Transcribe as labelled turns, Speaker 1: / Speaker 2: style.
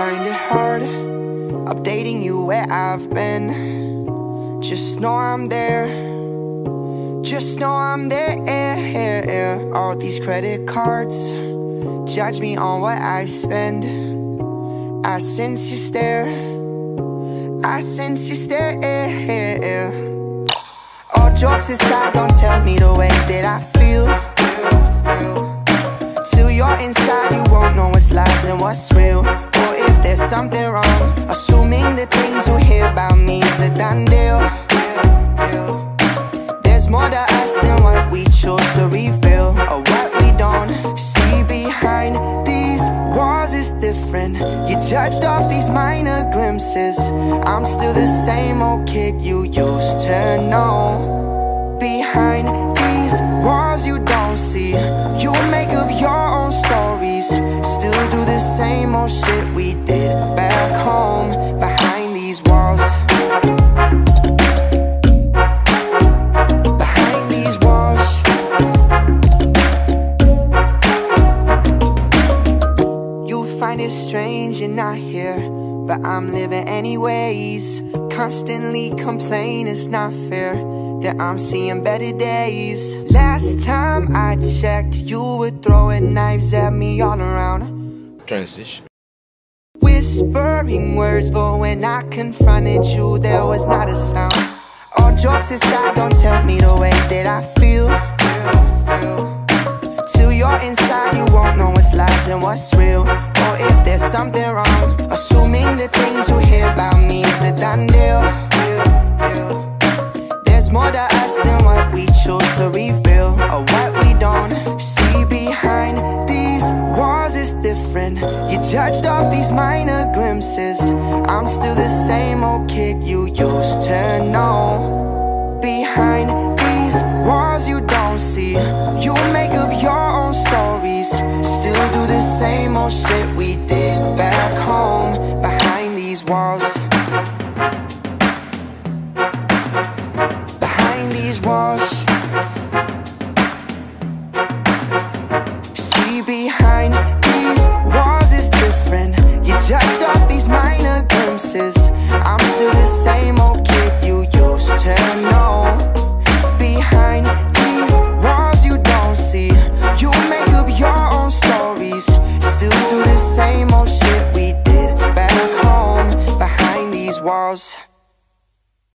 Speaker 1: card, updating you where I've been. Just know I'm there. Just know I'm there. All these credit cards judge me on what I spend. I sense you stare. I sense you stare. All jokes aside, don't tell me the way that I feel. Till you're inside, you won't know what's lies and what's real. Something wrong, assuming the things you hear about me is a done deal. There's more to us than what we choose to reveal, or what we don't see behind these walls is different. You judged off these minor glimpses. I'm still the same old kid you used to know. Behind find it strange you're not here, but I'm living anyways. Constantly complain it's not fair that I'm seeing better days. Last time I checked, you were throwing knives at me all around.
Speaker 2: Transition.
Speaker 1: Whispering words, but when I confronted you, there was not a sound. All jokes aside, don't tell me the way that I feel. Till you're inside, you won't know what's lies and what's real. There's something wrong, assuming the things you hear about me is a done deal. There's more to us than what we choose to reveal, or what we don't see behind these walls is different. You judged off these minor glimpses. I'm still the same old kid you used to know. Behind these walls you don't see, you make up your own stories. Still do the same old shit we did back home behind these walls. Behind these walls. See behind these walls is different. You judged off these minor glimpses. I'm still this. Charles